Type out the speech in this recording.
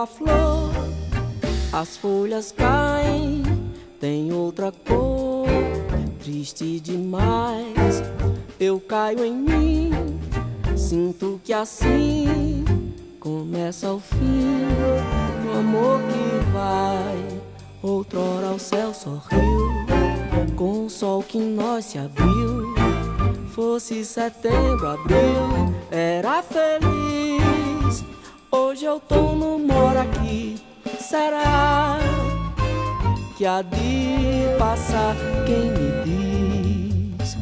a flor, as folhas caem, tem outra cor, triste demais. Eu caio em mim, sinto que assim começa o fim do amor que vai. Outrora o céu sorriu com o sol que em nós se abriu. Fosse setembro, abril, era feliz. Hoje eu tô no mora aqui. Será que há de passar quem me diz?